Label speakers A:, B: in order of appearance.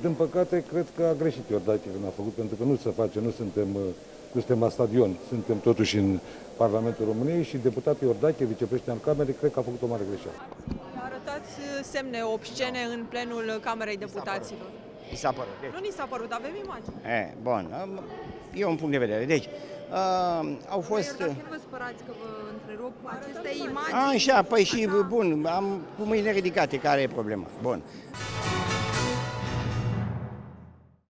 A: Din păcate, cred că a greșit Iordache când a făcut, pentru că nu se face, nu suntem, uh, nu suntem la stadion, suntem totuși în Parlamentul României și deputatul Iordache, vicepreședinte al Camerei, cred că a făcut o mare greșeală.
B: Arătați uh, semne obscene în plenul Camerei Deputaților.
C: Mi s-a părut. Deci,
B: Nu ni s-a părut, avem imagini.
C: e, bun, e un punct de vedere. Deci, uh, au fost...
D: Iordache, nu vă spărați că vă întrerup aceste imagini.
C: Așa, păi și bun, am cu mâinile ridicate, care e problema? Bun.